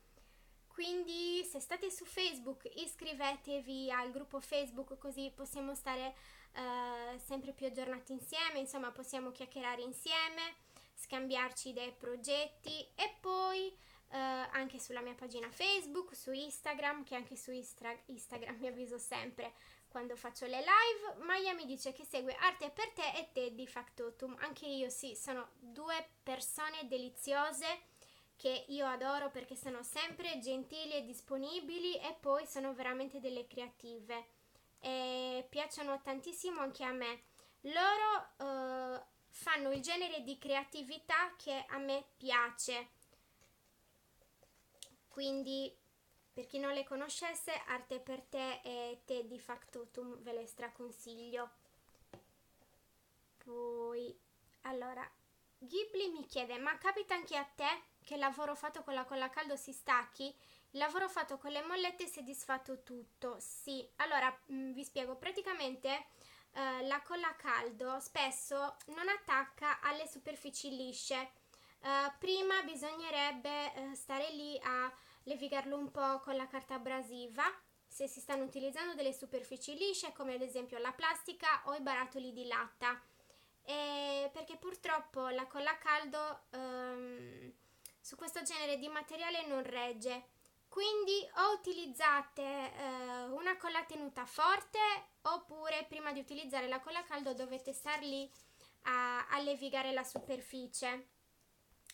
Quindi se state su Facebook iscrivetevi al gruppo Facebook così possiamo stare uh, sempre più aggiornati insieme, insomma possiamo chiacchierare insieme, scambiarci dei progetti e poi eh, anche sulla mia pagina Facebook, su Instagram, che anche su Istra- Instagram mi avviso sempre quando faccio le live. Maya mi dice che segue Arte per te e te di Factotum. Anche io sì, sono due persone deliziose che io adoro perché sono sempre gentili e disponibili e poi sono veramente delle creative. e piacciono tantissimo anche a me. Loro uh, fanno il genere di creatività che a me piace. Quindi, per chi non le conoscesse, Arte per te e Te di Factotum ve le straconsiglio. Poi, allora, Ghibli mi chiede, ma capita anche a te che il lavoro fatto con la colla caldo si stacchi? Il lavoro fatto con le mollette si è disfatto tutto. Sì, allora mh, mm, vi spiego, praticamente eh, la colla caldo spesso non attacca alle superfici lisce. Eh, prima bisognerebbe eh, stare lì a levigarlo un po' con la carta abrasiva se si stanno utilizzando delle superfici lisce come ad esempio la plastica o i barattoli di latta e perché purtroppo la colla a caldo um, su questo genere di materiale non regge. Quindi o utilizzate uh, una colla tenuta forte oppure prima di utilizzare la colla a caldo dovete star lì a, a levigare la superficie.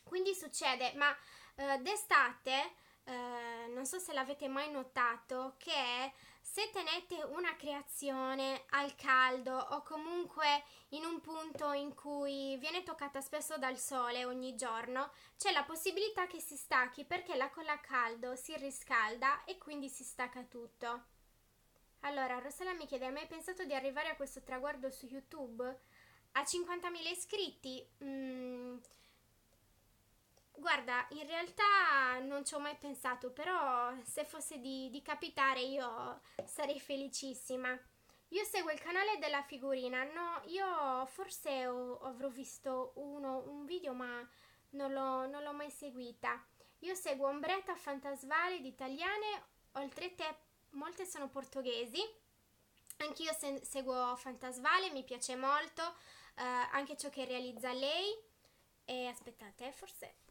Quindi succede, ma uh, d'estate, uh, non so se l'avete mai notato, che se tenete una creazione al caldo o comunque in un punto in cui viene toccata spesso dal sole ogni giorno, c'è la possibilità che si stacchi perché la colla a caldo si riscalda e quindi si stacca tutto. Allora, Rossella mi chiede, hai mai pensato di arrivare a questo traguardo su YouTube? A 50.000 iscritti? Mm, Guarda, in realtà non ci ho mai pensato, però se fosse di, di capitare io sarei felicissima. Io seguo il canale della figurina, no, io forse ho, avrò visto uno, un video ma non l'ho, non l'ho mai seguita. Io seguo Ombretta Fantasvale di italiane, oltre te molte sono portoghesi. Anch'io se, seguo Fantasvale, mi piace molto, eh, anche ciò che realizza lei. E aspettate, forse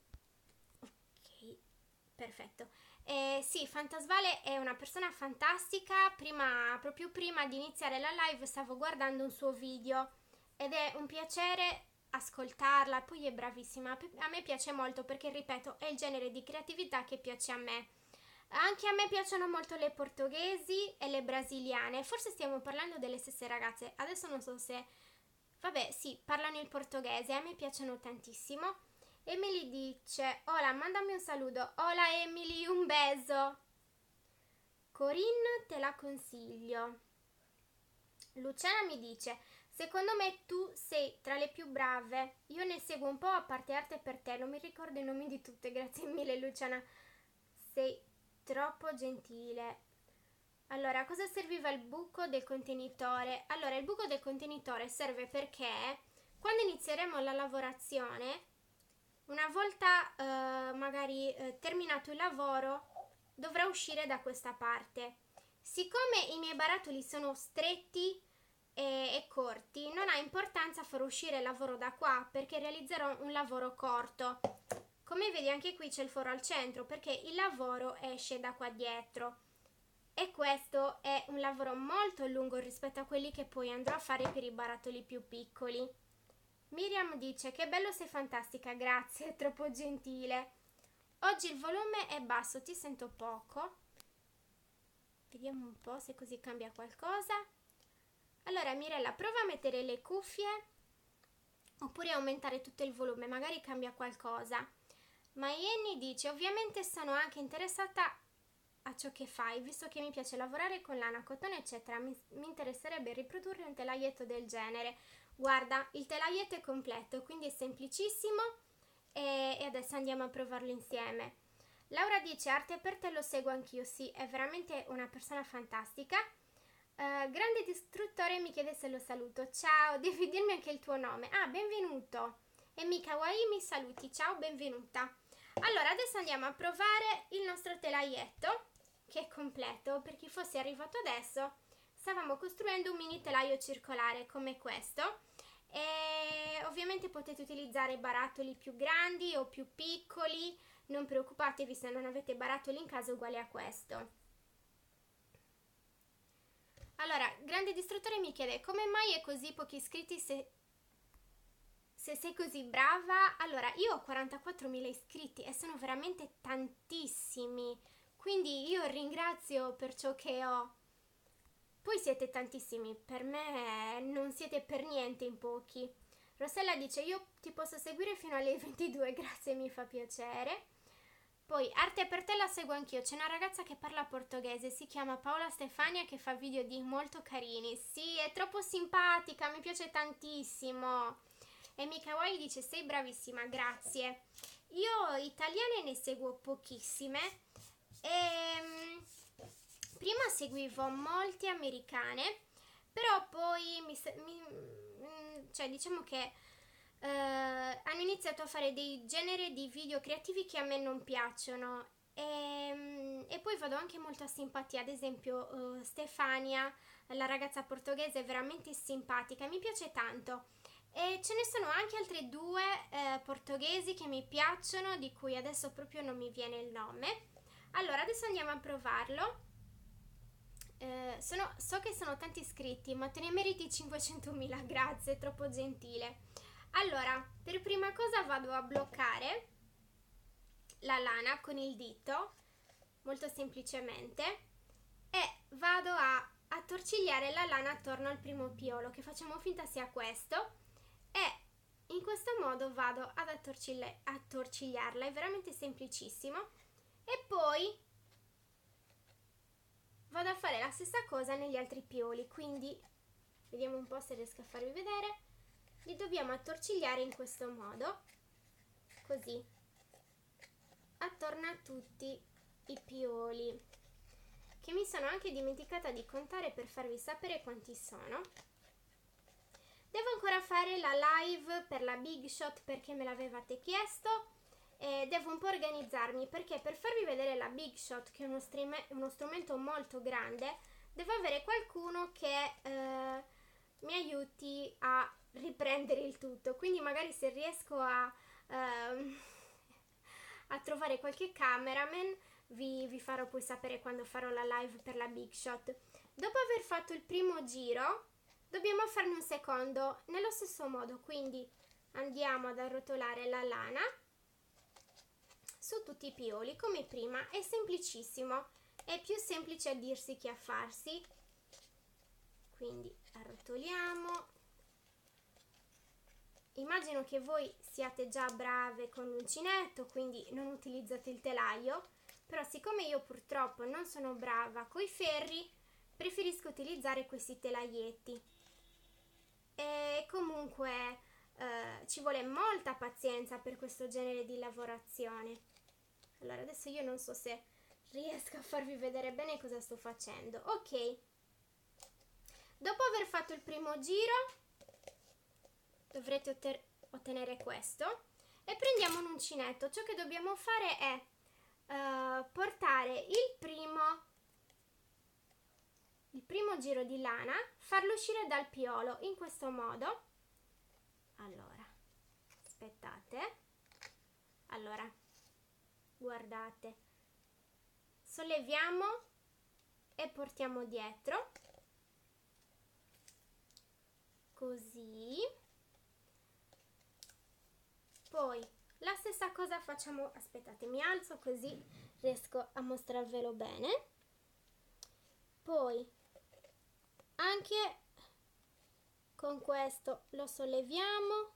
Perfetto. Eh, sì, Fantasvale è una persona fantastica. Prima, proprio prima di iniziare la live stavo guardando un suo video ed è un piacere ascoltarla. Poi è bravissima. A me piace molto perché, ripeto, è il genere di creatività che piace a me. Anche a me piacciono molto le portoghesi e le brasiliane. Forse stiamo parlando delle stesse ragazze. Adesso non so se... Vabbè, sì, parlano il portoghese. A me piacciono tantissimo. Emily dice, hola, mandami un saluto. Hola Emily, un beso. Corinne te la consiglio. Luciana mi dice, secondo me tu sei tra le più brave. Io ne seguo un po' a parte arte per te, non mi ricordo i nomi di tutte, grazie mille Luciana. Sei troppo gentile. Allora, cosa serviva il buco del contenitore? Allora, il buco del contenitore serve perché quando inizieremo la lavorazione una volta eh, magari eh, terminato il lavoro, dovrà uscire da questa parte. Siccome i miei barattoli sono stretti e, e corti, non ha importanza far uscire il lavoro da qua perché realizzerò un lavoro corto. Come vedi anche qui c'è il foro al centro perché il lavoro esce da qua dietro. E questo è un lavoro molto lungo rispetto a quelli che poi andrò a fare per i barattoli più piccoli. Miriam dice che bello sei fantastica, grazie, è troppo gentile. Oggi il volume è basso, ti sento poco. Vediamo un po' se così cambia qualcosa. Allora Mirella, prova a mettere le cuffie oppure aumentare tutto il volume, magari cambia qualcosa. Ma Jenny dice, ovviamente sono anche interessata a ciò che fai, visto che mi piace lavorare con lana, cotone, eccetera, mi, mi interesserebbe riprodurre un telaglietto del genere. Guarda, il telaglietto è completo, quindi è semplicissimo e, e adesso andiamo a provarlo insieme. Laura dice arte per te lo seguo anch'io, sì, è veramente una persona fantastica. Uh, grande distruttore mi chiede se lo saluto. Ciao, devi dirmi anche il tuo nome. Ah, benvenuto. E Mika mi saluti. Ciao, benvenuta. Allora, adesso andiamo a provare il nostro telaglietto, che è completo. Per chi fosse arrivato adesso, stavamo costruendo un mini telaio circolare come questo. E ovviamente potete utilizzare barattoli più grandi o più piccoli. Non preoccupatevi se non avete barattoli in casa uguali a questo. Allora grande distruttore mi chiede come mai è così pochi iscritti se se sei così brava, allora io ho 44.000 iscritti e sono veramente tantissimi, quindi io ringrazio per ciò che ho. Poi siete tantissimi, per me non siete per niente in pochi. Rossella dice io ti posso seguire fino alle 22, grazie, mi fa piacere. Poi Arte per te la seguo anch'io, c'è una ragazza che parla portoghese, si chiama Paola Stefania che fa video di molto carini. Sì, è troppo simpatica, mi piace tantissimo. E Mikawai dice sei bravissima, grazie. Io italiane ne seguo pochissime e ehm, prima seguivo molte americane, però poi mi, mi mm, cioè diciamo che eh, hanno iniziato a fare dei generi di video creativi che a me non piacciono e, mm, e poi vado anche molto a simpatia, ad esempio uh, Stefania, la ragazza portoghese è veramente simpatica, mi piace tanto. E ce ne sono anche altre due eh, portoghesi che mi piacciono, di cui adesso proprio non mi viene il nome. Allora, adesso andiamo a provarlo. Eh, sono, so che sono tanti iscritti, ma te ne meriti 500.000, grazie, troppo gentile. Allora, per prima cosa vado a bloccare la lana con il dito, molto semplicemente, e vado a attorcigliare la lana attorno al primo piolo, che facciamo finta sia questo e in questo modo vado ad attorcigliarla, è veramente semplicissimo. E poi vado a fare la stessa cosa negli altri pioli, quindi vediamo un po' se riesco a farvi vedere. Li dobbiamo attorcigliare in questo modo, così, attorno a tutti i pioli, che mi sono anche dimenticata di contare per farvi sapere quanti sono. Devo ancora fare la live per la Big Shot perché me l'avevate chiesto e devo un po' organizzarmi perché per farvi vedere la Big Shot che è uno, uno strumento molto grande devo avere qualcuno che eh, mi aiuti a riprendere il tutto. Quindi magari se riesco a, eh, a trovare qualche cameraman vi, vi farò poi sapere quando farò la live per la Big Shot. Dopo aver fatto il primo giro dobbiamo farne un secondo nello stesso modo. Quindi andiamo ad arrotolare la lana su tutti i pioli come prima è semplicissimo. È più semplice a dirsi che a farsi. Quindi arrotoliamo. Immagino che voi siate già brave con l'uncinetto quindi non utilizzate il telaio. Però siccome io purtroppo non sono brava coi ferri preferisco utilizzare questi telaietti. E comunque eh, ci vuole molta pazienza per questo genere di lavorazione. Allora adesso io non so se riesco a farvi vedere bene cosa sto facendo. Ok, dopo aver fatto il primo giro dovrete ottenere questo e prendiamo un uncinetto. Ciò che dobbiamo fare è uh, portare il primo il primo giro di lana, farlo uscire dal piolo in questo modo. Allora, aspettate. Allora, guardate. Solleviamo e portiamo dietro. Così. Poi la stessa cosa facciamo, aspettate, mi alzo così riesco a mostrarvelo bene. Poi anche con questo lo solleviamo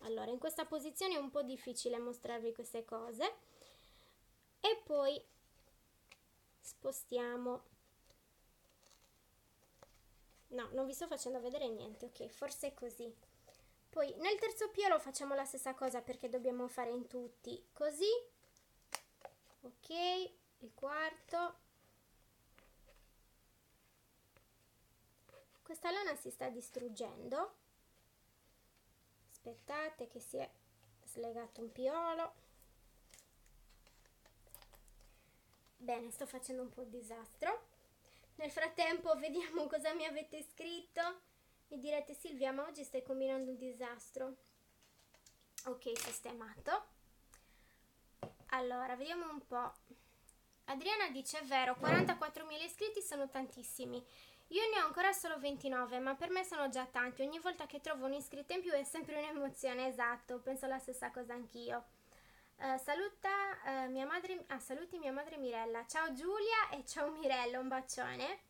allora in questa posizione è un po' difficile mostrarvi queste cose. E poi spostiamo. No non vi sto facendo vedere niente ok forse è così. Poi nel terzo piolo facciamo la stessa cosa perché dobbiamo fare in tutti. Così. Ok il quarto. Questa lana si sta distruggendo aspettate che si è slegato un piolo. Bene sto facendo un po' di disastro. Nel frattempo vediamo cosa mi avete scritto. Mi direte Silvia ma oggi stai combinando un disastro. Ok sistemato. Allora vediamo un po' Adriana dice è vero 44.000 iscritti sono tantissimi io ne ho ancora solo 29, ma per me sono già tanti. Ogni volta che trovo un iscritto in più è sempre un'emozione, esatto, penso la stessa cosa anch'io. Uh, saluta uh, mia madre, ah, saluti mia madre Mirella. Ciao Giulia e ciao Mirella, un bacione.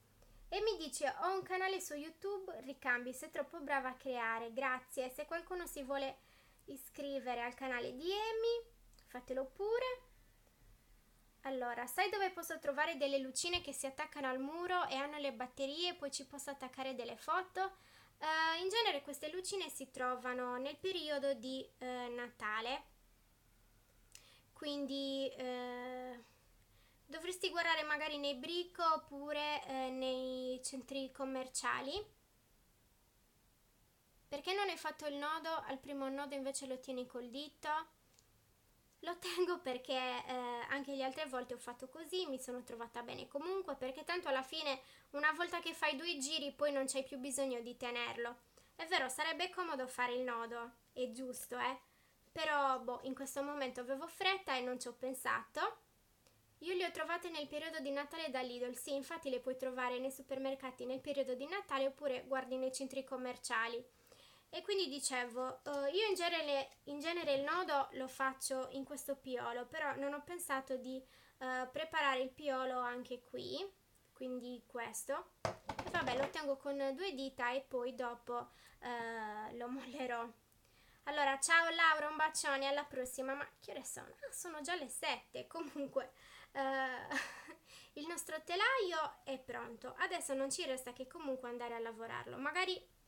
E mi dice: Ho un canale su YouTube, ricambi, sei troppo brava a creare. Grazie. Se qualcuno si vuole iscrivere al canale di Amy, fatelo pure. Allora, sai dove posso trovare delle lucine che si attaccano al muro e hanno le batterie, poi ci posso attaccare delle foto? Uh, in genere queste lucine si trovano nel periodo di uh, Natale, quindi uh, dovresti guardare magari nei brico oppure nei centri commerciali. Perché non hai fatto il nodo? Al primo nodo invece lo tieni col dito lo tengo perché eh, anche le altre volte ho fatto così, mi sono trovata bene comunque, perché tanto alla fine una volta che fai due giri poi non c'hai più bisogno di tenerlo. È vero, sarebbe comodo fare il nodo, è giusto, eh? Però, boh, in questo momento avevo fretta e non ci ho pensato. Io le ho trovate nel periodo di Natale da Lidl, sì, infatti le puoi trovare nei supermercati nel periodo di Natale oppure guardi nei centri commerciali. E quindi dicevo, uh, io in genere, in genere, il nodo lo faccio in questo piolo, però non ho pensato di uh, preparare il piolo anche qui, quindi questo. E vabbè, lo tengo con due dita e poi dopo uh, lo mollerò. Allora, ciao Laura, un bacione, alla prossima. Ma che ore sono? Ah, sono già le sette. Comunque, il nostro telaio è pronto. Adesso non ci resta che comunque andare a lavorarlo. Magari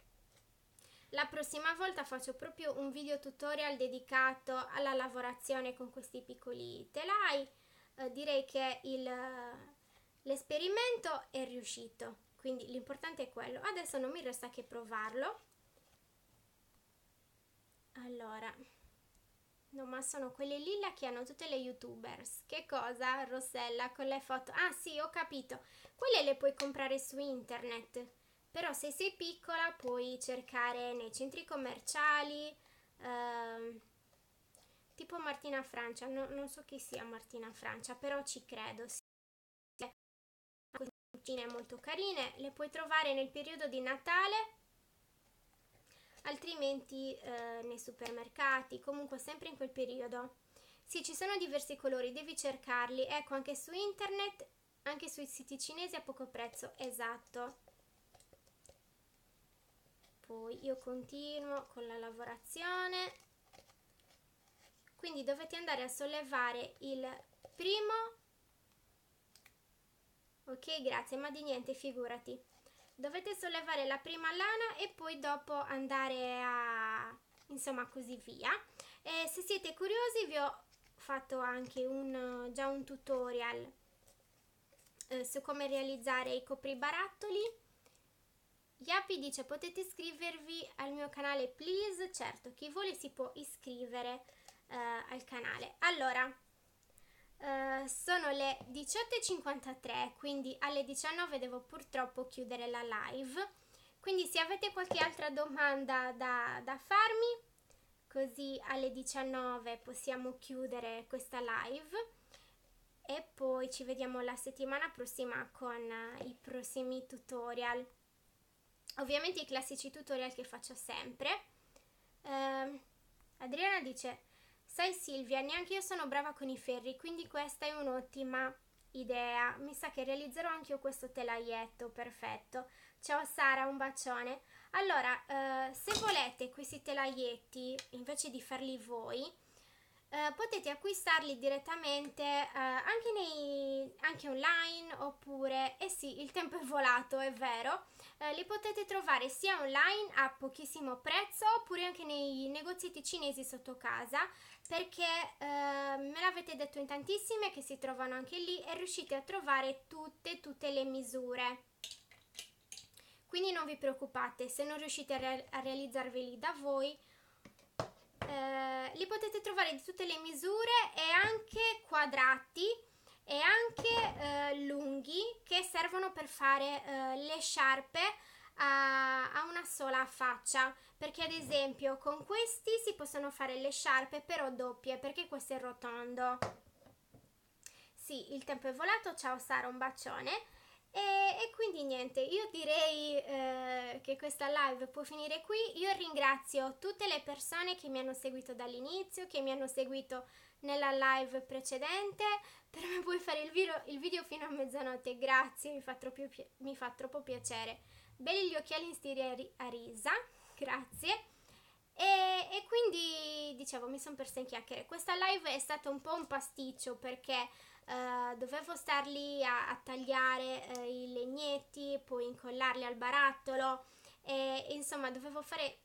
la prossima volta faccio proprio un video tutorial dedicato alla lavorazione con questi piccoli telai. Eh, direi che il, l'esperimento è riuscito, quindi l'importante è quello. Adesso non mi resta che provarlo. Allora, no ma sono quelle lilla che hanno tutte le youtubers. Che cosa, Rossella, con le foto? Ah sì, ho capito. Quelle le puoi comprare su internet però se sei piccola puoi cercare nei centri commerciali, ehm, tipo Martina Francia, no, non so chi sia Martina Francia, però ci credo. Sì. Cucine molto carine, le puoi trovare nel periodo di Natale, altrimenti eh, nei supermercati, comunque sempre in quel periodo. Sì, ci sono diversi colori, devi cercarli. Ecco, anche su internet, anche sui siti cinesi a poco prezzo, esatto poi io continuo con la lavorazione. Quindi dovete andare a sollevare il primo. Ok grazie ma di niente figurati. Dovete sollevare la prima lana e poi dopo andare a insomma così via. E se siete curiosi vi ho fatto anche un, già un tutorial eh, su come realizzare i copribarattoli Yapi dice potete iscrivervi al mio canale please, certo chi vuole si può iscrivere uh, al canale. Allora, uh, sono le 18.53 quindi alle 19 devo purtroppo chiudere la live, quindi se avete qualche altra domanda da, da farmi, così alle 19 possiamo chiudere questa live e poi ci vediamo la settimana prossima con i prossimi tutorial ovviamente i classici tutorial che faccio sempre. Uh, Adriana dice, sai Silvia, neanche io sono brava con i ferri, quindi questa è un'ottima idea. Mi sa che realizzerò anche io questo telaietto, perfetto. Ciao Sara, un bacione. Allora, uh, se volete questi telaietti, invece di farli voi, uh, potete acquistarli direttamente uh, anche, nei, anche online oppure, eh sì, il tempo è volato, è vero, eh, li potete trovare sia online a pochissimo prezzo oppure anche nei negozietti cinesi sotto casa perché eh, me l'avete detto in tantissime che si trovano anche lì e riuscite a trovare tutte tutte le misure. Quindi non vi preoccupate se non riuscite a, re a realizzarveli da voi eh, li potete trovare di tutte le misure e anche quadrati e anche eh, lunghi che servono per fare eh, le sciarpe a, a, una sola faccia. Perché ad esempio con questi si possono fare le sciarpe però doppie perché questo è rotondo. Sì il tempo è volato ciao Sara un bacione. E, e quindi niente io direi eh, che questa live può finire qui. Io ringrazio tutte le persone che mi hanno seguito dall'inizio che mi hanno seguito nella live precedente. Per me puoi fare il video, il video fino a mezzanotte, grazie, mi fa, troppo, mi fa troppo piacere. Belli gli occhiali in stile a risa, grazie. E, e, quindi dicevo mi sono persa in chiacchiere questa live è stata un po' un pasticcio perché uh, dovevo star lì a, a tagliare uh, i legnetti poi incollarli al barattolo e insomma dovevo fare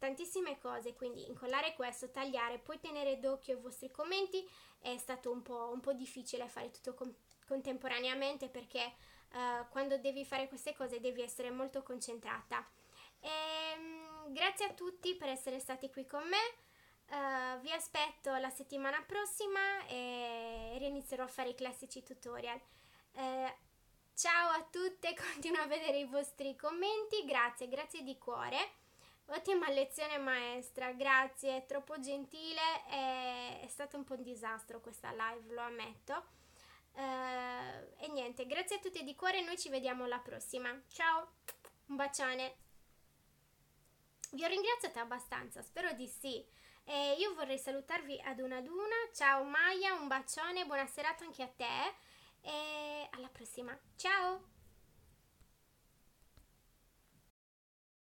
tantissime cose quindi incollare questo tagliare poi tenere d'occhio i vostri commenti è stato un po', un po difficile fare tutto con, contemporaneamente perché uh, quando devi fare queste cose devi essere molto concentrata e, um, grazie a tutti per essere stati qui con me. Uh, vi aspetto la settimana prossima e rinizierò a fare i classici tutorial. Uh, ciao a tutte, continuo a vedere i vostri commenti, grazie, grazie di cuore. Ottima lezione maestra, grazie, è troppo gentile, è, è stato un po' un disastro questa live, lo ammetto. Uh, e niente, grazie a tutti di cuore, noi ci vediamo alla prossima. Ciao, un bacione. Vi ho ringraziato abbastanza, spero di sì. E io vorrei salutarvi ad una ad una. Ciao Maya, un bacione, buona serata anche a te e alla prossima. Ciao!